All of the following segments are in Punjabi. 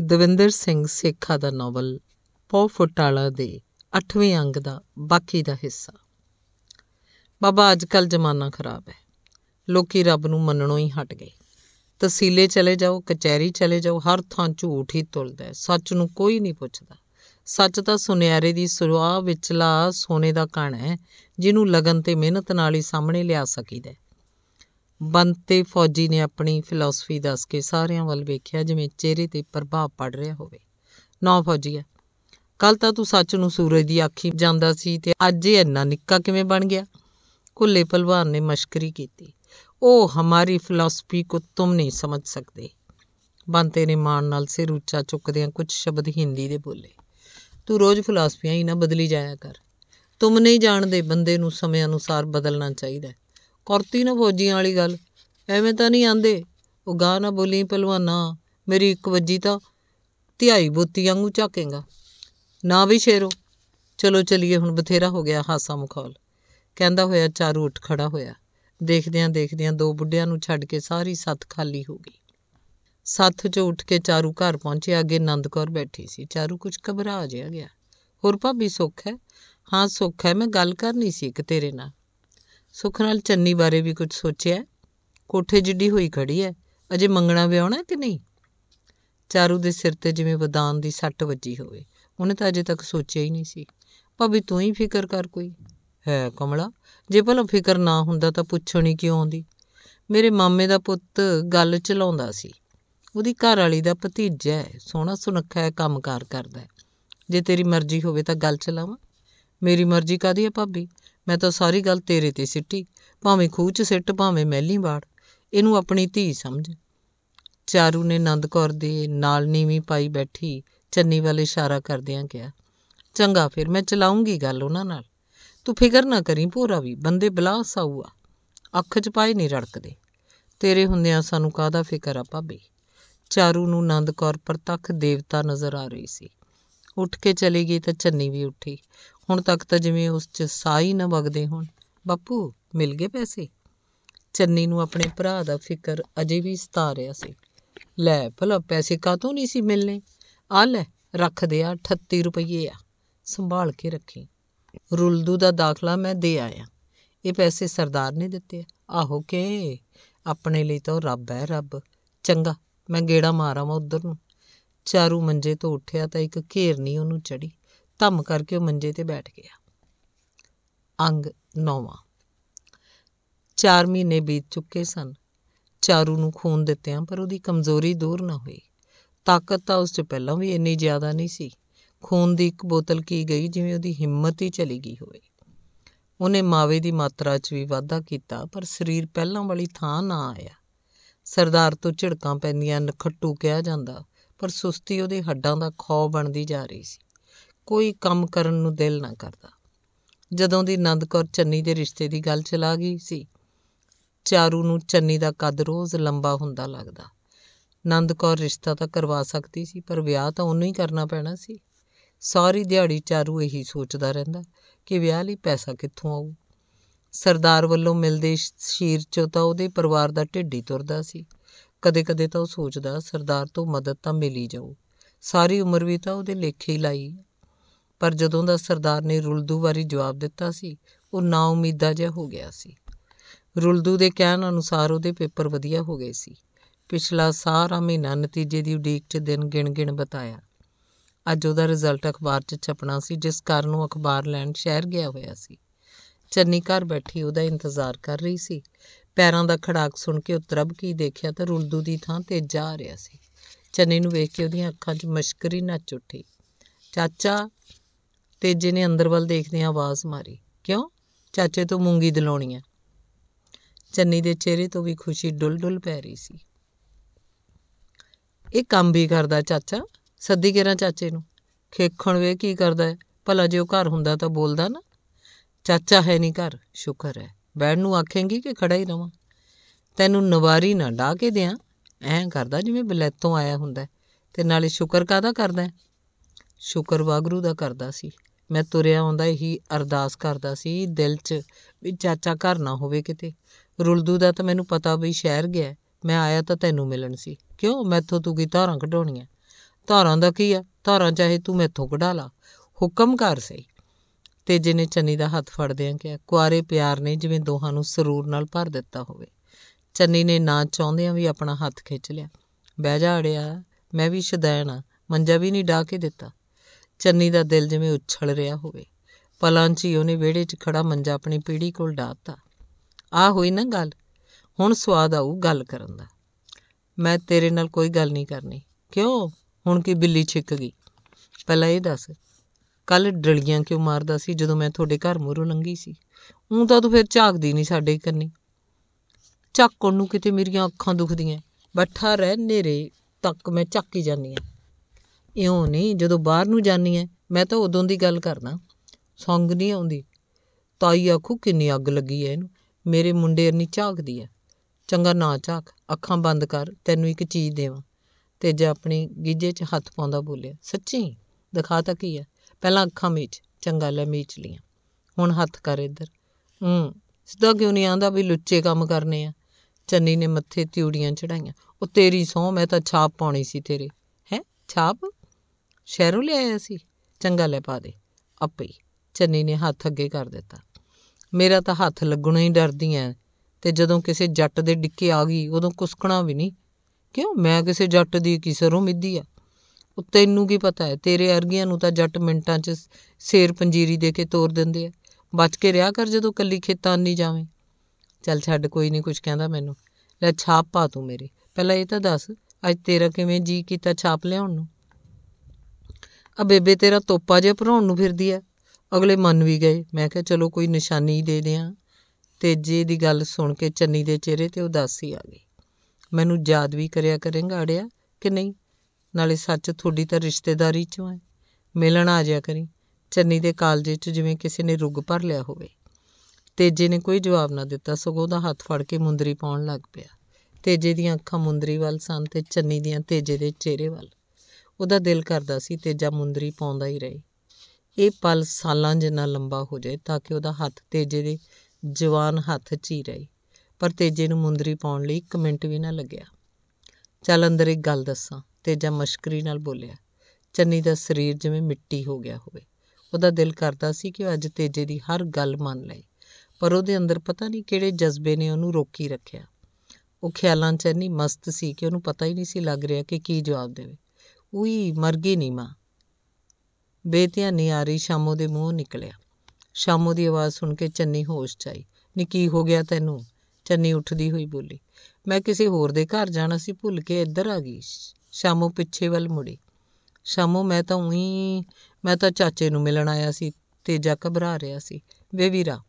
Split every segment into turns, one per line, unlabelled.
ਦਵਿੰਦਰ ਸਿੰਘ ਸੇਖਾ ਦਾ ਨਾਵਲ ਪੌ ਫੁਟਾਲਾ ਦੇ 8ਵੇਂ ਅੰਗ ਦਾ ਬਾਕੀ ਦਾ ਹਿੱਸਾ। ਬਾਬਾ, ਅੱਜ ਕੱਲ ਜ਼ਮਾਨਾ ਖਰਾਬ ਹੈ। ਲੋਕੀ ਰੱਬ ਨੂੰ ਮੰਨਣੋਂ ਹੀ ਹਟ ਗਏ। ਤਹਿਸੀਲੇ ਚਲੇ ਜਾਓ, ਕਚਹਿਰੀ ਚਲੇ ਜਾਓ, ਹਰ ਥਾਂ ਝੂਠ ਹੀ ਤੁਲਦਾ ਹੈ। ਸੱਚ ਨੂੰ ਕੋਈ ਨਹੀਂ ਪੁੱਛਦਾ। ਸੱਚ ਤਾਂ ਸੁਨਿਆਰੇ ਦੀ ਸੁਰਾਹ ਵਿਚਲਾ ਸੋਨੇ ਦਾ ਕਣ ਹੈ, ਜਿਹਨੂੰ ਲਗਨ ਤੇ ਮਿਹਨਤ ਨਾਲ ਹੀ ਸਾਹਮਣੇ ਲਿਆ ਸਕੀਦਾ ਬੰਤੇ ਫੌਜੀ ਨੇ ਆਪਣੀ ਫਿਲਾਸਫੀ ਦੱਸ ਕੇ ਸਾਰਿਆਂ ਵੱਲ ਵੇਖਿਆ, ਜਿਵੇਂ ਚਿਹਰੇ ਤੇ ਪ੍ਰਭਾਵ ਪੜ ਰਿਹਾ ਹੋਵੇ। ਨਾ ਫੌਜੀਆ ਕੱਲ ਤਾਂ ਤੂੰ ਸੱਚ ਨੂੰ ਸੂਰਜ ਦੀ ਆਖੀ ਜਾਂਦਾ ਸੀ ਤੇ ਅੱਜ ਇਹ ਇੰਨਾ ਨਿੱਕਾ ਕਿਵੇਂ ਬਣ ਗਿਆ? ਕੁੱਲੇ ਪਹਿਲਵਾਨ ਨੇ ਮਸ਼ਕਰੀ ਕੀਤੀ। ਉਹ ਹਮਾਰੀ ਫਿਲਾਸਫੀ ਕੋ ਤੁਮ ਨਹੀਂ ਸਮਝ ਸਕਦੇ। ਬੰਤੇ ਨੇ ਮਾਣ ਨਾਲ ਸਿਰ ਉੱਚਾ ਚੁੱਕਦਿਆਂ ਕੁਝ ਸ਼ਬਦ ਹਿੰਦੀ ਦੇ ਬੋਲੇ। ਤੂੰ ਰੋਜ਼ ਫਿਲਾਸਫੀਆਂ ਹੀ ਨਾ ਬਦਲੀ ਜਾਇਆ ਕਰ। ਤੁਮ ਨਹੀਂ ਜਾਣਦੇ ਬੰਦੇ ਨੂੰ ਸਮੇਂ ਅਨੁਸਾਰ ਬਦਲਣਾ ਚਾਹੀਦਾ ਕਰਤੀ ਨਾ ਫੌਜੀਆਂ ਵਾਲੀ ਗੱਲ। ਐਵੇਂ ਤਾਂ ਨਹੀਂ ਆਂਦੇ, ਉਹ ਗਾਹ ਨਾ ਬੋਲੀ ਪਹਿਲਵਾਨਾ ਮੇਰੀ ਇੱਕ ਵੱਜੀ ਤਾਂ ਧਿਆਈ ਬੋਤੀ ਵਾਂਗੂ ਝਾਕੇਗਾ। ਨਾ ਵੀ ਸ਼ੇਰੋ। ਚਲੋ ਚਲੀਏ, ਹੁਣ ਬਥੇਰਾ ਹੋ ਗਿਆ ਹਾਸਾ ਮੁਖੌਲ। ਕਹਿੰਦਾ ਹੋਇਆ ਚਾਰੂ ਉੱਠ ਖੜਾ ਹੋਇਆ। ਦੇਖਦਿਆਂ ਦੇਖਦਿਆਂ ਦੋ ਬੁੱਢਿਆਂ ਨੂੰ ਛੱਡ ਕੇ ਸਾਰੀ ਸੱਥ ਖਾਲੀ ਹੋ ਗਈ। ਸੱਥ 'ਚੋਂ ਉੱਠ ਕੇ ਚਾਰੂ ਘਰ ਪਹੁੰਚਿਆ, ਅੱਗੇ ਨੰਦ ਕੌਰ ਬੈਠੀ ਸੀ। ਚਾਰੂ ਕੁਝ ਘਬਰਾ ਜਿਹਾ ਗਿਆ। ਹੋਰ ਭਾਬੀ ਸੁੱਖ ਹੈ? ਹਾਂ, ਸੁੱਖ ਹੈ, ਮੈਂ ਗੱਲ ਕਰਨੀ ਸੀ ਇੱਕ ਤੇਰੇ ਨਾਲ। ਸੁੱਖ ਨਾਲ ਚੰਨੀ ਬਾਰੇ ਵੀ ਕੁਝ ਸੋਚਿਆ ਕੋਠੇ ਜਿੱਡੀ ਹੋਈ ਖੜੀ ਹੈ। ਅਜੇ ਮੰਗਣਾ ਵਿਆਹਣਾ ਕਿ ਨਹੀਂ? ਚਾਰੂ ਦੇ ਸਿਰ ਤੇ ਜਿਵੇਂ ਵਦਾਨ ਦੀ ਸੱਟ ਵੱਜੀ ਹੋਵੇ, ਉਹਨੇ ਤਾਂ ਅਜੇ ਤੱਕ ਸੋਚਿਆ ਹੀ ਨਹੀਂ ਸੀ। ਭਾਬੀ ਤੂੰ ਹੀ ਫਿਕਰ ਕਰ ਕੋਈ। ਹੈ ਕਮਲਾ, ਜੇ ਭਲਾ ਫਿਕਰ ਨਾ ਹੁੰਦਾ ਤਾਂ ਪੁੱਛਣੀ ਕਿਉਂ ਆਉਂਦੀ? ਮੇਰੇ ਮਾਮੇ ਦਾ ਪੁੱਤ ਗੱਲ ਚਲਾਉਂਦਾ ਸੀ। ਉਹਦੀ ਘਰ ਵਾਲੀ ਦਾ ਭਤੀਜਾ ਹੈ, ਸੋਹਣਾ ਸੁਨੱਖਾ ਹੈ, ਕੰਮਕਾਰ ਕਰਦਾ ਹੈ। ਜੇ ਤੇਰੀ ਮਰਜ਼ੀ ਹੋਵੇ ਤਾਂ ਗੱਲ ਚਲਾਵਾਂ। ਮੇਰੀ ਮਰਜ਼ੀ ਕਾਦੀ ਹੈ ਭਾਬੀ? ਮੈਂ ਤਾਂ ਸਾਰੀ ਗੱਲ ਤੇਰੇ ਤੇ ਸਿੱਟੀ। ਭਾਵੇਂ ਖੂਹ 'ਚ ਸਿੱਟ, ਭਾਵੇਂ ਮਹਿਲੀ ਬਾੜ ਇਹਨੂੰ ਆਪਣੀ ਧੀ ਸਮਝ। ਚਾਰੂ ਨੇ ਨੰਦ ਕੌਰ ਦੇ ਨਾਲ ਨੀਵੀਂ ਪਾਈ ਬੈਠੀ ਚੰਨੀ ਵੱਲ ਇਸ਼ਾਰਾ ਕਰਦਿਆਂ ਕਿਹਾ, ਚੰਗਾ, ਫਿਰ ਮੈਂ ਚਲਾਉਂਗੀ ਗੱਲ ਉਹਨਾਂ ਨਾਲ। ਤੂੰ ਫਿਕਰ ਨਾ ਕਰੀ ਭੋਰਾ ਵੀ, ਬੰਦੇ ਬਲਾ ਸਾਊਆ ਅੱਖ 'ਚ ਪਾਏ ਨਹੀਂ ਰੜਕਦੇ। ਤੇਰੇ ਹੁੰਦਿਆਂ ਸਾਨੂੰ ਕਾਹਦਾ ਫਿਕਰ ਆ ਭਾਬੀ? ਚਾਰੂ ਨੂੰ ਨੰਦ ਕੌਰ ਪ੍ਰਤੱਖ ਦੇਵਤਾ ਨਜ਼ਰ ਆ ਰਹੀ ਸੀ। ਉੱਠ ਕੇ ਚਲੀ ਗਈ ਤਾਂ ਚੰਨੀ ਵੀ ਉੱਠੀ। ਹੁਣ ਤੱਕ ਤਾਂ ਜਿਵੇਂ ਉਸ 'ਚ ਸਾਹ ਹੀ ਨਾ ਵਗਦੇ ਹੋਣ। ਬਾਪੂ, ਮਿਲ ਗਏ ਪੈਸੇ? ਚੰਨੀ ਨੂੰ ਆਪਣੇ ਭਰਾ ਦਾ ਫਿਕਰ ਅਜੇ ਵੀ ਸਤਾ ਰਿਹਾ ਸੀ। ਲੈ ਭਲਾ, ਪੈਸੇ ਕਾਤੋਂ ਨਹੀਂ ਸੀ ਮਿਲਨੇ ਆ ਲੈ, ਰੱਖ ਦੇ ਆ 38 ਰੁਪਏ ਆ। ਸੰਭਾਲ ਕੇ ਰੱਖੀ। ਰੁਲਦੂ ਦਾ ਦਾਖਲਾ ਮੈਂ ਦੇ ਆਇਆ। ਇਹ ਪੈਸੇ ਸਰਦਾਰ ਨੇ ਦਿੱਤੇ ਆਹੋ ਕਿ? ਆਪਣੇ ਲਈ ਤਾਂ ਰੱਬ ਹੈ ਰੱਬ। ਚੰਗਾ, ਮੈਂ ਗੇੜਾ ਮਾਰਾਂ ਮੈਂ ਉਧਰ ਨੂੰ। ਚਾਰੂ ਮੰਜੇ ਤੋਂ ਉੱਠਿਆ ਤਾਂ ਇੱਕ ਘੇਰਨੀ ਉਹਨੂੰ ਚੜੀ ਧੰਮ ਕਰਕੇ ਉਹ ਮੰਜੇ ਤੇ ਬੈਠ ਗਿਆ। ਅੰਗ ਨੌਵਾਂ। 4 ਮਹੀਨੇ ਬੀਤ ਚੁੱਕੇ ਸਨ। ਚਾਰੂ ਨੂੰ ਖੂਨ ਦਿੱਤਿਆਂ ਪਰ ਉਹਦੀ ਕਮਜ਼ੋਰੀ ਦੂਰ ਨਾ ਹੋਈ। ਤਾਕਤ ਤਾਂ ਉਸ 'ਚ ਪਹਿਲਾਂ ਵੀ ਇੰਨੀ ਜ਼ਿਆਦਾ ਨਹੀਂ ਸੀ। ਖੂਨ ਦੀ ਇੱਕ ਬੋਤਲ ਕੀ ਗਈ ਜਿਵੇਂ ਉਹਦੀ ਹਿੰਮਤ ਹੀ ਚਲੀ ਗਈ ਹੋਵੇ। ਉਹਨੇ ਮਾਵੇ ਦੀ ਮਾਤਰਾ 'ਚ ਵੀ ਵਾਧਾ ਕੀਤਾ, ਪਰ ਸਰੀਰ ਪਹਿਲਾਂ ਵਾਲੀ ਥਾਂ ਨਾ ਆਇਆ। ਸਰਦਾਰ ਤੋਂ ਝਿੜਕਾਂ ਪੈਂਦੀਆਂ, ਨਖੱਟੂ ਕਿਹਾ ਜਾਂਦਾ, ਪਰ ਸੁਸਤੀ ਉਹਦੇ ਹੱਡਾਂ ਦਾ ਖੌ ਬਣਦੀ ਜਾ ਰਹੀ ਸੀ। ਕੋਈ ਕੰਮ ਕਰਨ ਨੂੰ ਦਿਲ ਨਾ ਕਰਦਾ। ਜਦੋਂ ਦੀ ਨੰਦ ਕੌਰ ਚੰਨੀ ਦੇ ਰਿਸ਼ਤੇ ਦੀ ਗੱਲ ਚਲਾ ਗਈ ਸੀ, ਚਾਰੂ ਨੂੰ ਚੰਨੀ ਦਾ ਕੱਦ ਰੋਜ਼ ਲੰਬਾ ਹੁੰਦਾ ਲੱਗਦਾ। ਨੰਦ ਕੌਰ ਰਿਸ਼ਤਾ ਤਾਂ ਕਰਵਾ ਸਕਦੀ ਸੀ, ਪਰ ਵਿਆਹ ਤਾਂ ਉਹਨੂੰ ਹੀ ਕਰਨਾ ਪੈਣਾ ਸੀ। ਸਾਰੀ ਦਿਹਾੜੀ ਚਾਰੂ ਇਹੀ ਸੋਚਦਾ ਰਹਿੰਦਾ ਕਿ ਵਿਆਹ ਲਈ ਪੈਸਾ ਕਿੱਥੋਂ ਆਊ। ਸਰਦਾਰ ਵੱਲੋਂ ਮਿਲਦੇ ਸ਼ੀਰ ਚੋਂ ਤਾਂ ਉਹਦੇ ਪਰਿਵਾਰ ਦਾ ਢਿੱਡ ਹੀ ਤੁਰਦਾ ਸੀ। ਕਦੇ-ਕਦੇ ਤਾਂ ਉਹ ਸੋਚਦਾ, ਸਰਦਾਰ ਤੋਂ ਮਦਦ ਤਾਂ ਮਿਲ ਹੀ ਜਾਊ। ਸਾਰੀ ਉਮਰ ਵੀ ਤਾਂ ਉਹਦੇ ਲੇਖੇ ਹੀ ਲਾਈ। ਪਰ ਜਦੋਂ ਦਾ ਸਰਦਾਰ ਨੇ ਰੁਲਦੂ ਵਾਰੀ ਜਵਾਬ ਦਿੱਤਾ ਸੀ, ਉਹ ਨਾ ਉਮੀਦਾ ਜਿਹਾ ਹੋ ਗਿਆ ਸੀ। ਰੁਲਦੂ ਦੇ ਕਹਿਣ ਅਨੁਸਾਰ ਉਹਦੇ ਪੇਪਰ ਵਧੀਆ ਹੋ ਗਏ ਸੀ। ਪਿਛਲਾ ਸਾਰਾ ਮਹੀਨਾ ਨਤੀਜੇ ਦੀ ਉਡੀਕ 'ਚ ਦਿਨ ਗਿਣ-ਗਿਣ ਬਤਾਇਆ। ਅੱਜ ਉਹਦਾ ਰਿਜ਼ਲਟ ਅਖਬਾਰ 'ਚ ਛਪਣਾ ਸੀ, ਜਿਸ ਕਾਰਨ ਉਹ ਅਖਬਾਰ ਲੈਣ ਸ਼ਹਿਰ ਗਿਆ ਹੋਇਆ ਸੀ। ਚੰਨੀ ਘਰ ਬੈਠੀ ਉਹਦਾ ਇੰਤਜ਼ਾਰ ਕਰ ਰਹੀ ਸੀ। ਪੈਰਾਂ ਦਾ ਖੜਾਕ ਸੁਣ ਕੇ ਉਤਰਬ ਕੀ ਦੇਖਿਆ ਤਾਂ ਰੁਲਦੂ ਦੀ ਥਾਂ ਤੇਜਾ ਆ ਰਿਹਾ ਸੀ। ਚੰਨੀ ਨੂੰ ਵੇਖ ਕੇ ਉਹਦੀਆਂ ਅੱਖਾਂ 'ਚ ਮਸ਼ਕਰੀ ਨੱਚ ਉੱਠੀ। ਚਾਚਾ ਤੇਜੇ ਨੇ ਅੰਦਰ ਵੱਲ ਦੇਖਦਿਆਂ ਆਵਾਜ਼ ਮਾਰੀ। ਕਿਉਂ? ਚਾਚੇ ਤੋਂ ਮੂੰਗੀ ਦਿਲਾਉਣੀ ਹੈ ਚੰਨੀ ਦੇ ਚਿਹਰੇ ਤੋਂ ਵੀ ਖੁਸ਼ੀ ਡੁੱਲ-ਡੁੱਲ ਪੈ ਰਹੀ ਸੀ। ਇਹ ਕੰਮ ਵੀ ਕਰਦਾ ਚਾਚਾ। ਸੱਦੀ ਕੇਰਾਂ ਚਾਚੇ ਨੂੰ? ਖੇਖਣ ਵੇ ਕੀ ਕਰਦਾ ਹੈ? ਭਲਾ ਜੇ ਉਹ ਘਰ ਹੁੰਦਾ ਤਾਂ ਬੋਲਦਾ ਨਾ। ਚਾਚਾ ਹੈ ਨਹੀਂ ਘਰ, ਸ਼ੁਕਰ ਹੈ। ਬੈਠ ਨੂੰ ਆਖੇਂਗੀ ਕਿ ਖੜਾ ਹੀ ਰਵਾਂ। ਤੈਨੂੰ ਨਵਾਰੀ ਨਾ ਢਾ ਕੇ ਦਿਆਂ। ਐਂ ਕਰਦਾ ਜਿਵੇਂ ਬਲੈਤੋਂ ਆਇਆ ਹੁੰਦਾ ਤੇ ਨਾਲੇ ਸ਼ੁਕਰ ਕਾਦਾ ਕਰਦਾ ਸ਼ੁਕਰ ਵਾਗਰੂ ਦਾ ਕਰਦਾ ਸੀ। ਮੈਂ ਤੁਰਿਆ ਆਉਂਦਾ ਹੀ ਅਰਦਾਸ ਕਰਦਾ ਸੀ ਦਿਲ 'ਚ ਵੀ ਚਾਚਾ ਘਰ ਨਾ ਹੋਵੇ ਕਿਤੇ। ਰੁਲਦੂ ਦਾ ਤਾਂ ਮੈਨੂੰ ਪਤਾ ਵੀ ਸ਼ਹਿਰ ਗਿਆ ਮੈਂ ਆਇਆ ਤਾਂ ਤੈਨੂੰ ਮਿਲਣ ਸੀ। ਕਿਉਂ? ਮੈਥੋਂ ਤੂੰ ਕੀ ਧਾਰਾਂ ਕਢਾਉਣੀਆਂ? ਧਾਰਾਂ ਦਾ ਕੀ ਆ? ਧਾਰਾਂ ਚਾਹੇ ਤੂੰ ਮੈਥੋਂ ਕਢਾ ਲਾ। ਹੁਕਮ ਕਰ ਸਹੀ। ਤੇਜੇ ਨੇ ਚੰਨੀ ਦਾ ਹੱਥ ਫੜਦਿਆਂ ਕਿਹਾ, ਕੁਆਰੇ ਪਿਆਰ ਨੇ ਜਿਵੇਂ ਦੋਹਾਂ ਨੂੰ ਸਰੂਰ ਨਾਲ ਭਰ ਦਿੱਤਾ ਹੋਵੇ। ਚੰਨੀ ਨੇ ਨਾ ਚਾਹੁੰਦਿਆਂ ਵੀ ਆਪਣਾ ਹੱਥ ਖਿੱਚ ਲਿਆ। ਬਹਿ ਜਾ ਅੜਿਆ, ਮੈਂ ਵੀ ਸ਼ਦੈਣ ਆ। ਮੰਜਾ ਵੀ ਨਹੀਂ ਢਾ ਕੇ ਦਿੱਤਾ। ਚੰਨੀ ਦਾ ਦਿਲ ਜਿਵੇਂ ਉਛਲ ਰਿਹਾ ਹੋਵੇ। ਪਲਾਂ 'ਚ ਹੀ ਉਹਨੇ ਵਿਹੜੇ 'ਚ ਖੜਾ ਮੰਜਾ ਆਪਣੀ ਪੀੜੀ ਕੋਲ ਡਾਤਾ ਆ ਹੋਈ ਨਾ ਗੱਲ? ਹੁਣ ਸਵਾਦ ਆਊ ਗੱਲ ਕਰਨ ਦਾ। ਮੈਂ ਤੇਰੇ ਨਾਲ ਕੋਈ ਗੱਲ ਨਹੀਂ ਕਰਨੀ। ਕਿਉਂ? ਹੁਣ ਕੀ ਬਿੱਲੀ ਛਿੱਕ ਗਈ? ਪਹਿਲਾਂ ਇਹ ਦੱਸ, ਕੱਲ ਡਲੀਆਂ ਕਿਉਂ ਮਾਰਦਾ ਸੀ ਜਦੋਂ ਮੈਂ ਤੁਹਾਡੇ ਘਰ ਮੂਹਰੋਂ ਲੰਘੀ ਸੀ? ਉਹ ਤਾਂ ਤੂੰ ਫਿਰ ਝਾਕਦੀ ਨਹੀਂ ਸਾਡੇ ਕੰਨੀ। ਝਾਕਣ ਨੂੰ ਕਿਤੇ ਮੇਰੀਆਂ ਅੱਖਾਂ ਦੁਖਦੀਆਂ। ਬੱਠਾ ਰਹਿ ਨੇਰੇ ਤੱਕ ਮੈਂ ਝਾਕੀ ਜਾਂਦੀ ਆ। ਇਉਂ ਨਹੀਂ, ਜਦੋਂ ਬਾਹਰ ਨੂੰ ਜਾਨੀ ਐ, ਮੈਂ ਤਾਂ ਉਦੋਂ ਦੀ ਗੱਲ ਕਰਨਾ ਸੰਗ ਨਹੀਂ ਆਉਂਦੀ। ਤਾਈ ਆਖੂ, ਕਿੰਨੀ ਅੱਗ ਲੱਗੀ ਐ ਇਹਨੂੰ। ਮੇਰੇ ਮੁੰਡੇ ਅਰਨੀ ਝਾਕਦੀ ਐ। ਚੰਗਾ ਨਾ ਝਾਕ, ਅੱਖਾਂ ਬੰਦ ਕਰ, ਤੈਨੂੰ ਇੱਕ ਚੀਜ਼ ਦੇਵਾਂ। ਤੇਜਾ ਆਪਣੀ ਗੀਜੇ 'ਚ ਹੱਥ ਪਾਉਂਦਾ ਬੋਲਿਆ, ਸੱਚੀ, ਦਿਖਾ ਤਾਂ ਕੀ ਐ? ਪਹਿਲਾਂ ਅੱਖਾਂ ਮੀਚ, ਚੰਗਾ ਲੈ ਮੀਚ ਲੀਆਂ। ਹੁਣ ਹੱਥ ਕਰ ਇੱਧਰ। ਹੂੰ, ਸਿੱਧਾ ਕਿਉਂ ਨਹੀਂ ਆਂਦਾ ਵੀ ਲੁੱਚੇ ਕੰਮ ਕਰਨੇ ਆ? ਚੰਨੀ ਨੇ ਮੱਥੇ ਤਿਉੜੀਆਂ ਚੜਾਈਆਂ। ਉਹ ਤੇਰੀ ਸਹੁੰ, ਮੈਂ ਤਾਂ ਛਾਪ ਪਾਉਣੀ ਸੀ ਤੇਰੇ। ਹੈ, ਛਾਪ? ਸ਼ਹਿਰੋਂ ਲਿਆਇਆ ਸੀ। ਚੰਗਾ ਲੈ ਪਾ ਦੇ। ਆਪੇ ਚੰਨੀ ਨੇ ਹੱਥ ਅੱਗੇ ਕਰ ਦਿੱਤਾ। ਮੇਰਾ ਤਾਂ ਹੱਥ ਲੱਗਣੋਂ ਹੀ ਡਰਦੀ ਐ ਤੇ ਜਦੋਂ ਕਿਸੇ ਜੱਟ ਦੇ ਡਿੱਕੇ ਆ ਗਈ, ਉਦੋਂ ਕੁਸਕਣਾ ਵੀ ਨਹੀਂ। ਕਿਉਂ? ਮੈਂ ਕਿਸੇ ਜੱਟ ਦੀ ਕੀ ਸਰੋਂ ਮਿੱਦੀ ਆ? ਉਹ ਤੈਨੂੰ ਕੀ ਪਤਾ ਹੈ ਤੇਰੇ ਅਰਗੀਆਂ ਨੂੰ ਤਾਂ ਜੱਟ ਮਿੰਟਾਂ 'ਚ ਸੇਰ ਪੰਜੀਰੀ ਦੇ ਕੇ ਤੋਰ ਦਿੰਦੇ ਆ ਬਚ ਕੇ ਰਿਹਾ ਕਰ ਜਦੋਂ ਕੱਲੀ ਖੇਤਾਂ ਨਹੀਂ ਜਾਵੇਂ। ਚੱਲ ਛੱਡ, ਕੋਈ ਨਹੀਂ ਕੁਝ ਕਹਿੰਦਾ ਮੈਨੂੰ। ਲੈ ਛਾਪ ਪਾ ਤੂੰ ਮੇਰੀ। ਪਹਿਲਾਂ ਇਹ ਤਾਂ ਦੱਸ, ਅੱਜ ਤੇਰਾ ਕਿਵੇਂ ਜੀ ਕੀਤਾ ਛਾਪ ਲਿਆਉਣ ਨੂੰ? ਆ ਬੇਬੇ ਤੇਰਾ ਤੋਪਾ ਜਿਹਾ ਭਰਾਉਣ ਨੂੰ ਫਿਰਦੀ ਆ ਅਗਲੇ ਮੰਨ ਵੀ ਗਏ। ਮੈਂ ਕਿਹਾ, ਚਲੋ ਕੋਈ ਨਿਸ਼ਾਨੀ ਦੇ ਦਿਆਂ। ਤੇਜੇ ਦੀ ਗੱਲ ਸੁਣ ਕੇ ਚੰਨੀ ਦੇ ਚਿਹਰੇ ਤੇ ਉਦਾਸੀ ਆ ਗਈ। ਮੈਨੂੰ ਯਾਦ ਵੀ ਕਰਿਆ ਕਰੇਂਗਾ ਅੜਿਆ ਕਿ ਨਹੀਂ? ਨਾਲੇ ਸੱਚ ਤੁਹਾਡੀ ਤਾਂ ਰਿਸ਼ਤੇਦਾਰੀ ਚੋਂ ਹੈ ਮਿਲਣ ਆ ਜਾਇਆ ਕਰੀ। ਚੰਨੀ ਦੇ ਕਾਲਜੇ 'ਚ ਜਿਵੇਂ ਕਿਸੇ ਨੇ ਰੁੱਗ ਭਰ ਲਿਆ ਹੋਵੇ। ਤੇਜੇ ਨੇ ਕੋਈ ਜਵਾਬ ਨਾ ਦਿੱਤਾ। ਸਗੋਂ ਉਹਦਾ ਹੱਥ ਫੜ ਕੇ ਮੁੰਦਰੀ ਪਾਉਣ ਲੱਗ ਪਿਆ। ਤੇਜੇ ਦੀਆਂ ਅੱਖਾਂ ਮੁੰਦਰੀ ਵੱਲ ਸਨ ਤੇ ਚੰਨੀ ਦੀਆਂ ਤੇਜੇ ਦੇ ਚਿਹਰੇ ਵੱਲ। ਉਹਦਾ ਦਿਲ ਕਰਦਾ ਸੀ ਤੇਜਾ ਮੁੰਦਰੀ ਪਾਉਂਦਾ ਹੀ ਰਹੇ। ਇਹ ਪਲ ਸਾਲਾਂ ਜਿੰਨਾ ਲੰਬਾ ਹੋ ਜਾਏ ਤਾਂ ਕਿ ਉਹਦਾ ਹੱਥ ਤੇਜੇ ਦੇ ਜਵਾਨ ਹੱਥ 'ਚ ਹੀ ਰਹੇ। ਪਰ ਤੇਜੇ ਨੂੰ ਮੁੰਦਰੀ ਪਾਉਣ ਲਈ ਇੱਕ ਮਿੰਟ ਵੀ ਨਾ ਲੱਗਿਆ। ਚੱਲ ਅੰਦਰ ਇੱਕ ਗੱਲ ਦੱਸਾਂ, ਤੇਜਾ ਮਸ਼ਕਰੀ ਨਾਲ ਬੋਲਿਆ, ਚੰਨੀ ਦਾ ਸਰੀਰ ਜਿਵੇਂ ਮਿੱਟੀ ਹੋ ਗਿਆ ਹੋਵੇ। ਉਹਦਾ ਦਿਲ ਕਰਦਾ ਸੀ ਕਿ ਉਹ ਅੱਜ ਤੇਜੇ ਦੀ ਹਰ ਗੱਲ ਮੰਨ ਲਏ, ਪਰ ਉਹਦੇ ਅੰਦਰ ਪਤਾ ਨਹੀਂ ਕਿਹੜੇ ਜਜ਼ਬੇ ਨੇ ਉਹਨੂੰ ਰੋਕੀ ਰੱਖਿਆ। ਉਹ ਖਿਆਲਾਂ 'ਚ ਇੰਨੀ ਮਸਤ ਸੀ ਕਿ ਉਹਨੂੰ ਪਤਾ ਹੀ ਨਹੀਂ ਸੀ ਲੱਗ ਰਿਹਾ ਕਿ ਕੀ ਜਵਾਬ ਦੇਵੇ। ਉਈ ਮਰ ਗਈ ਨਹੀਂ ਮਾਂ। ਬੇਧਿਆਨੀ ਆ ਰਹੀ ਸ਼ਾਮੋ ਦੇ ਮੂੰਹੋਂ ਨਿਕਲਿਆ। ਸ਼ਾਮੋ ਦੀ ਆਵਾਜ਼ ਸੁਣ ਕੇ ਚੰਨੀ ਹੋਸ਼ 'ਚ ਆਈ। ਨੀ ਕੀ ਹੋ ਗਿਆ ਤੈਨੂੰ? ਚੰਨੀ ਉੱਠਦੀ ਹੋਈ ਬੋਲੀ। ਮੈਂ ਕਿਸੇ ਹੋਰ ਦੇ ਘਰ ਜਾਣਾ ਸੀ, ਭੁੱਲ ਕੇ ਇੱਧਰ ਆ ਗਈ। ਸ਼ਾਮੋ ਪਿੱਛੇ ਵੱਲ ਮੁੜੀ। ਸ਼ਾਮੋ ਮੈਂ ਤਾਂ ਉਹੀ, ਮੈਂ ਤਾਂ ਚਾਚੇ ਨੂੰ ਮਿਲਣ ਆਇਆ ਸੀ ਤੇਜਾ ਘਬਰਾ ਰਿਹਾ ਸੀ। ਵੇ ਵੀਰਾ,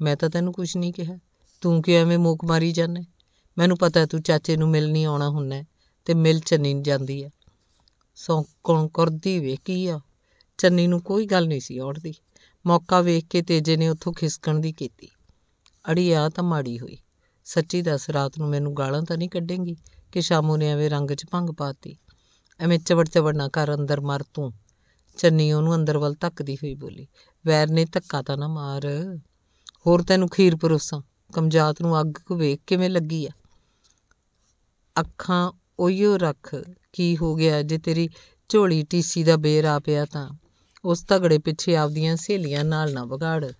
ਮੈਂ ਤਾਂ ਤੈਨੂੰ ਕੁਝ ਨਹੀਂ ਕਿਹਾ। ਤੂੰ ਕਿ ਐਵੇਂ ਮੂਕ ਮਾਰੀ ਜਾਂਦਾ? ਮੈਨੂੰ ਪਤਾ ਤੂੰ ਚਾਚੇ ਨੂੰ ਮਿਲਣੀ ਆਉਣਾ ਹੁੰਦਾ ਤੇ ਮਿਲ ਚੰਨੀ ਜਾਂਦੀ ਹੈ। ਸੌਂਕਣ ਕਰਦੀ ਵੇ ਆ? ਚੰਨੀ ਨੂੰ ਕੋਈ ਗੱਲ ਨਹੀਂ ਸੀ ਔੜਦੀ। ਮੌਕਾ ਵੇਖ ਕੇ ਤੇਜੇ ਨੇ ਉੱਥੋਂ ਖਿਸਕਣ ਦੀ ਕੀਤੀ। ਅੜੀ ਆ ਤਾਂ ਮਾੜੀ ਹੋਈ। ਸੱਚੀ ਦੱਸ, ਰਾਤ ਨੂੰ ਮੈਨੂੰ ਗਾਲਾਂ ਤਾਂ ਨਹੀਂ ਕੱਢੇਂਗੀ ਕਿ ਸ਼ਾਮੂ ਨੇ ਐਵੇਂ ਰੰਗ 'ਚ ਭੰਗ ਪਾਤੀ। ਐਵੇਂ ਚਵੜ ਚਵੜ ਨਾ ਕਰ ਅੰਦਰ ਮਰ ਤੂੰ। ਚੰਨੀ ਉਹਨੂੰ ਅੰਦਰ ਵੱਲ ਧੱਕਦੀ ਹੋਈ ਬੋਲੀ, ਵੈਰ ਨੇ ਧੱਕਾ ਤਾਂ ਨਾ ਮਾਰ। ਹੋਰ ਤੈਨੂੰ ਖੀਰ ਪਰੋਸਾਂ। ਕਮਜਾਤ ਨੂੰ ਅੱਗ ਵੇਖ ਕਿਵੇਂ ਲੱਗੀ ਆ। ਅੱਖਾਂ ਉਹੀਓ ਰੱਖ ਕੀ ਹੋ ਗਿਆ ਜੇ ਤੇਰੀ ਝੋਲੀ ਟੀਸੀ ਦਾ ਬੇਰ ਆ ਪਿਆ ਤਾਂ। ਉਸ ਤਗੜੇ ਪਿੱਛੇ ਆਪਦੀਆਂ ਸਹੇਲੀਆਂ ਨਾਲ ਨਾ ਵਿਗਾੜ।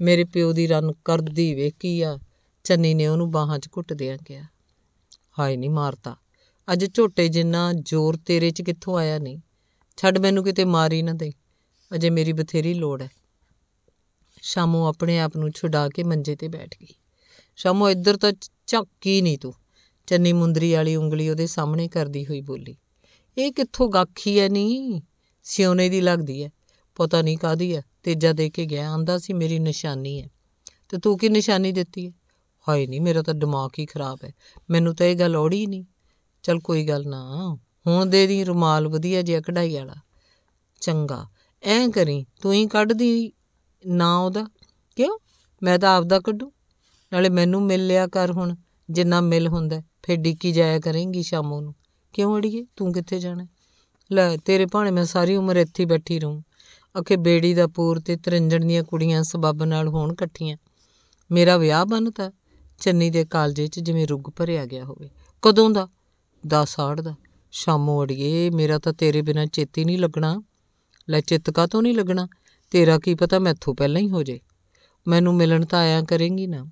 ਮੇਰੇ ਪਿਓ ਦੀ ਰਨ ਕਰਦੀ ਵੇਖੀ ਆ, ਚੰਨੀ ਨੇ ਉਹਨੂੰ ਬਾਹਾਂ 'ਚ ਘੁੱਟਦਿਆਂ ਕਿਹਾ। ਹਾਏ ਨਹੀਂ ਮਾਰਤਾ, ਅੱਜ ਝੋਟੇ ਜਿੰਨਾ ਜ਼ੋਰ ਤੇਰੇ 'ਚ ਕਿੱਥੋਂ ਆਇਆ ਨਹੀਂ? ਛੱਡ ਮੈਨੂੰ ਕਿਤੇ ਮਾਰੀ ਨਾ ਦੇ, ਅਜੇ ਮੇਰੀ ਬਥੇਰੀ ਲੋੜ ਹੈ ਸ਼ਾਮੋ ਆਪਣੇ ਆਪ ਨੂੰ ਛੁਡਾ ਕੇ ਮੰਜੇ ਤੇ ਬੈਠ ਗਈ। ਸ਼ਾਮੂ ਇੱਧਰ ਤਾਂ ਝੱਕੀ ਨਹੀਂ ਤੂੰ। ਚੰਨੀ ਮੁੰਦਰੀ ਵਾਲੀ ਉਂਗਲੀ ਉਹਦੇ ਸਾਹਮਣੇ ਕਰਦੀ ਹੋਈ ਬੋਲੀ, ਇਹ ਕਿੱਥੋਂ ਗਾਖੀ ਐ ਨਹੀਂ ਸਿਉਨੇ ਦੀ ਲੱਗਦੀ ਐ। ਪਤਾ ਨਹੀਂ ਕਾਦੀ ਐ। ਤੇਜਾ ਦੇ ਕੇ ਗਿਆ, ਆਂਦਾ ਸੀ ਮੇਰੀ ਨਿਸ਼ਾਨੀ ਐ। ਤੇ ਤੂੰ ਕੀ ਨਿਸ਼ਾਨੀ ਦਿੱਤੀ ਐ? ਹਾਏ ਨਹੀਂ ਮੇਰਾ ਤਾਂ ਦਿਮਾਗ ਹੀ ਖਰਾਬ ਐ। ਮੈਨੂੰ ਤਾਂ ਇਹ ਗੱਲ ਔੜੀ ਨਹੀਂ ਚਲ ਕੋਈ ਗੱਲ ਨਾ, ਹੁਣ ਦੇ ਦੀ ਰੁਮਾਲ ਵਧੀਆ ਜਿਹਾ ਕਢਾਈ ਵਾਲਾ। ਚੰਗਾ, ਐਂ ਕਰੀ, ਤੂੰ ਹੀ ਕੱਢਦੀ ਨਾ ਉਹਦਾ। ਕਿਉਂ? ਮੈਂ ਤਾਂ ਆਪਦਾ ਕੱਢੂ। ਨਾਲੇ ਮੈਨੂੰ ਮਿਲ ਲਿਆ ਕਰ ਹੁਣ, ਜਿੰਨਾ ਮਿਲ ਹੁੰਦਾ ਫਿਰ ਡਿੱਕੀ ਜਾਇਆ ਕਰੇਂਗੀ ਸ਼ਾਮੋਂ ਨੂੰ। ਕਿਉਂ ਅੜੀਏ? ਤੂੰ ਕਿੱਥੇ ਜਾਣਾ? ਲੈ, ਤੇਰੇ ਭਾਣੇ ਮੈਂ ਸਾਰੀ ਉਮਰ ਇੱਥੇ ਬੈਠੀ ਰਹੂੰ। ਅਖੇ ਬੇੜੀ ਦਾ ਪੂਰ ਤੇ ਤਰਿੰਜਣ ਦੀਆਂ ਕੁੜੀਆਂ ਸਬੱਬ ਨਾਲ ਹੋਣ ਇਕੱਠੀਆਂ। ਮੇਰਾ ਵਿਆਹ ਬਣਤਾ ਚੰਨੀ ਦੇ ਕਾਲਜੇ 'ਚ ਜਿਵੇਂ ਰੁੱਗ ਭਰਿਆ ਗਿਆ ਹੋਵੇ। ਕਦੋਂ ਦਾ? 10 ਆੜ ਦਾ। ਸ਼ਾਮੋ ਅੜੀਏ, ਮੇਰਾ ਤਾਂ ਤੇਰੇ ਬਿਨਾਂ ਚੇਤੀ ਨਹੀਂ ਲੱਗਣਾ। ਲੈ, ਚਿੱਤ ਤੋਂ ਨਹੀਂ ਲੱਗਣਾ? ਤੇਰਾ ਕੀ ਪਤਾ ਮੈਥੋਂ ਪਹਿਲਾਂ ਹੀ ਹੋ ਜੇ। ਮੈਨੂੰ ਮਿਲਣ ਤਾਂ ਆਇਆ ਕਰੇਂਗੀ ਨਾ।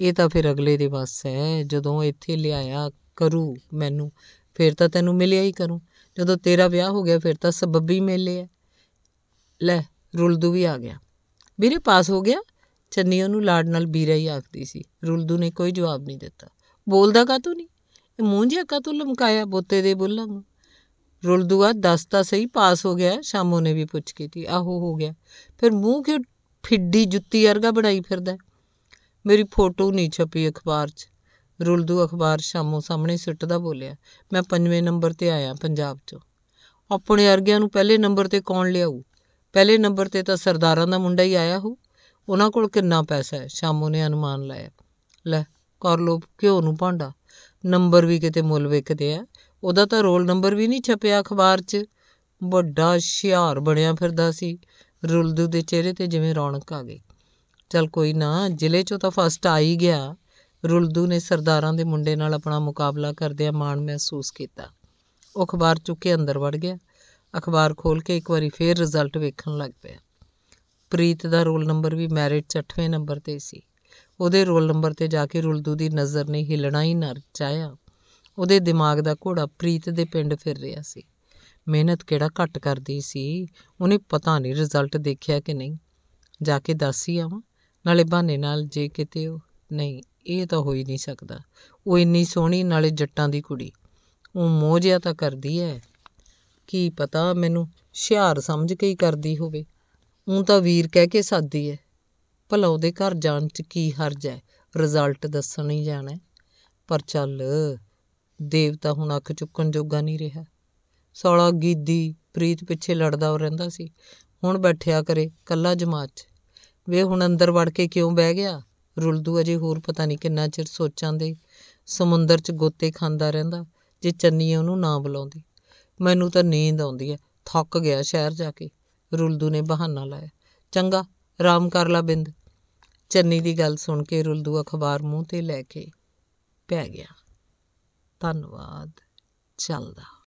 ਇਹ ਤਾਂ ਫਿਰ ਅਗਲੇ ਦੇ ਵੱਸ ਹੈ, ਜਦੋਂ ਇੱਥੇ ਲਿਆਇਆ ਕਰੂ ਮੈਨੂੰ, ਫਿਰ ਤਾਂ ਤੈਨੂੰ ਮਿਲਿਆ ਹੀ ਕਰੂੰ। ਜਦੋਂ ਤੇਰਾ ਵਿਆਹ ਹੋ ਗਿਆ, ਫਿਰ ਤਾਂ ਸਬੱਬੀ ਮੇਲੇ ਹੈ ਲੈ, ਰੁਲਦੂ ਵੀ ਆ ਗਿਆ। ਵੀਰੇ ਪਾਸ ਹੋ ਗਿਆ? ਚੰਨੀ ਉਹਨੂੰ ਲਾੜ ਨਾਲ ਵੀਰਾ ਹੀ ਆਖਦੀ ਸੀ। ਰੁਲਦੂ ਨੇ ਕੋਈ ਜਵਾਬ ਨਹੀਂ ਦਿੱਤਾ। ਬੋਲਦਾ ਕਾਤੋਂ ਨਹੀਂ ਇਹ ਮੂੰਹ ਜਿਹਾ ਕਾਤੋਂ ਲਮਕਾਇਆ ਬੋਤੇ ਦੇ ਬੁੱਲਾਂ ਨੂੰ? ਰੁਲਦੂਆ ਦੱਸ ਤਾਂ ਸਹੀ ਪਾਸ ਹੋ ਗਿਆ, ਸ਼ਾਮੋ ਨੇ ਵੀ ਪੁੱਛ ਕੀਤੀ। ਆਹੋ, ਹੋ ਗਿਆ। ਫਿਰ ਮੂੰਹ ਕਿਉਂ ਫਿੱਡੀ ਜੁੱਤੀ ਵਰਗਾ ਬਣਾਈ ਫਿਰਦਾ? ਮੇਰੀ ਫੋਟੋ ਨਹੀਂ ਛਪੀ ਅਖਬਾਰ 'ਚ। ਰੁਲਦੂ ਅਖਬਾਰ ਸ਼ਾਮੋ ਸਾਹਮਣੇ ਸਿੱਟਦਾ ਬੋਲਿਆ, ਮੈਂ ਪੰਜਵੇਂ ਨੰਬਰ ਤੇ ਆਇਆ ਪੰਜਾਬ 'ਚੋਂ। ਆਪਣੇ ਅਰਗਿਆਂ ਨੂੰ ਪਹਿਲੇ ਨੰਬਰ ਤੇ ਕੌਣ ਲਿਆਊ? ਪਹਿਲੇ ਨੰਬਰ ਤੇ ਤਾਂ ਸਰਦਾਰਾਂ ਦਾ ਮੁੰਡਾ ਹੀ ਆਇਆ ਹੋ ਉਹਨਾਂ ਕੋਲ ਕਿੰਨਾ ਪੈਸਾ ਹੈ? ਸ਼ਾਮੋ ਨੇ ਅਨੁਮਾਨ ਲਾਇਆ। ਲੈ, ਕਰ ਲੋ ਕਿਉਂ ਨੂੰ ਭਾਂਡਾ। ਨੰਬਰ ਵੀ ਕਿਤੇ ਮੁੱਲ ਵੇਖਦੇ ਆ। ਉਹਦਾ ਤਾਂ ਰੋਲ ਨੰਬਰ ਵੀ ਨਹੀਂ ਛਪਿਆ ਅਖਬਾਰ 'ਚ। ਵੱਡਾ ਹੁਸ਼ਿਆਰ ਬਣਿਆ ਫਿਰਦਾ ਸੀ। ਰੁਲਦੂ ਦੇ ਚਿਹਰੇ ਤੇ ਜਿਵੇਂ ਰੌਣਕ ਆ ਗਈ। ਚਲ ਕੋਈ ਨਾ, ਜ਼ਿਲ੍ਹੇ 'ਚੋਂ ਤਾਂ ਫਸਟ ਆ ਹੀ ਗਿਆ। ਰੁਲਦੂ ਨੇ ਸਰਦਾਰਾਂ ਦੇ ਮੁੰਡੇ ਨਾਲ ਆਪਣਾ ਮੁਕਾਬਲਾ ਕਰਦਿਆਂ ਮਾਣ ਮਹਿਸੂਸ ਕੀਤਾ। ਉਹ ਅਖਬਾਰ ਚੁੱਕ ਕੇ ਅੰਦਰ ਵੜ ਗਿਆ। ਅਖਬਾਰ ਖੋਲ ਕੇ ਇੱਕ ਵਾਰੀ ਫੇਰ ਰਿਜ਼ਲਟ ਵੇਖਣ ਲੱਗ ਪਿਆ। ਪ੍ਰੀਤ ਦਾ ਰੋਲ ਨੰਬਰ ਵੀ ਮੈਰਿਟ 'ਚ 8ਵੇਂ ਨੰਬਰ ਤੇ ਸੀ। ਉਹਦੇ ਰੋਲ ਨੰਬਰ ਤੇ ਜਾ ਕੇ ਰੁਲਦੂ ਦੀ ਨਜ਼ਰ ਨੇ ਹਿਲਣਾ ਹੀ ਨਾ ਚਾਹਿਆ। ਉਹਦੇ ਦਿਮਾਗ ਦਾ ਘੋੜਾ ਪ੍ਰੀਤ ਦੇ ਪਿੰਡ ਫਿਰ ਰਿਹਾ ਸੀ। ਮਿਹਨਤ ਕਿਹੜਾ ਘੱਟ ਕਰਦੀ ਸੀ? ਉਹਨੇ ਪਤਾ ਨਹੀਂ ਰਿਜ਼ਲਟ ਦੇਖਿਆ ਕਿ ਨਹੀਂ। ਜਾ ਕੇ ਦੱਸ ਹੀ ਆਵਾਂ। ਨਾਲੇ ਬਹਾਨੇ ਨਾਲ ਜੇ ਕਿਤੇ ਉਹ, ਨਹੀਂ, ਇਹ ਤਾਂ ਹੋ ਹੀ ਨਹੀਂ ਸਕਦਾ। ਉਹ ਇੰਨੀ ਸੋਹਣੀ, ਨਾਲੇ ਜੱਟਾਂ ਦੀ ਕੁੜੀ। ਉਹ ਮੋਹ ਜਿਹਾ ਤਾਂ ਕਰਦੀ ਐ। ਕੀ ਪਤਾ ਮੈਨੂੰ ਹੁਸ਼ਿਆਰ ਸਮਝ ਕੇ ਹੀ ਕਰਦੀ ਹੋਵੇ। ਉਹ ਤਾਂ ਵੀਰ ਕਹਿ ਕੇ ਸਾਦੀ ਐ। ਭਲਾ ਉਹਦੇ ਘਰ ਜਾਣ 'ਚ ਕੀ ਹਰਜ ਐ? ਰਿਜ਼ਲਟ ਦੱਸਣ ਹੀ ਜਾਣਾ ਪਰ ਚੱਲ ਦੇਵਤਾ ਹੁਣ ਅੱਖ ਚੁੱਕਣ ਜੋਗਾ ਨਹੀਂ ਰਿਹਾ। ਸੌਲਾ ਗੀਦੀ, ਪ੍ਰੀਤ ਪਿੱਛੇ ਲੜਦਾ ਹੋ ਰਹਿੰਦਾ ਸੀ। ਹੁਣ ਬੈਠਿਆ ਕਰੇ ਕੱਲਾ ਜਮਾਤ 'ਚ। ਵੇ ਹੁਣ ਅੰਦਰ ਵੜ ਕੇ ਕਿਉਂ ਬਹਿ ਗਿਆ? ਰੁਲਦੂ ਅਜੇ ਹੋਰ ਪਤਾ ਨਹੀਂ ਕਿੰਨਾ ਚਿਰ ਸੋਚਾਂ ਦੇ। ਸਮੁੰਦਰ 'ਚ ਗੋਤੇ ਖਾਂਦਾ ਰਹਿੰਦਾ, ਜੇ ਚੰਨੀ ਉਹਨੂੰ ਨਾ ਬੁਲਾਉਂਦੀ। ਮੈਨੂੰ ਤਾਂ ਨੀਂਦ ਆਉਂਦੀ ਹੈ ਥੱਕ ਗਿਆ ਸ਼ਹਿਰ ਜਾ ਕੇ। ਰੁਲਦੂ ਨੇ ਬਹਾਨਾ ਲਾਇਆ। ਚੰਗਾ, ਆਰਾਮ ਕਰ ਲਾ ਬਿੰਦ। ਚੰਨੀ ਦੀ ਗੱਲ ਸੁਣ ਕੇ ਰੁਲਦੂ ਅਖਬਾਰ ਮੂੰਹ ਤੇ ਲੈ ਕੇ ਪੈ ਗਿਆ। ਧੰਨਵਾਦ। ਚੱਲਦਾ।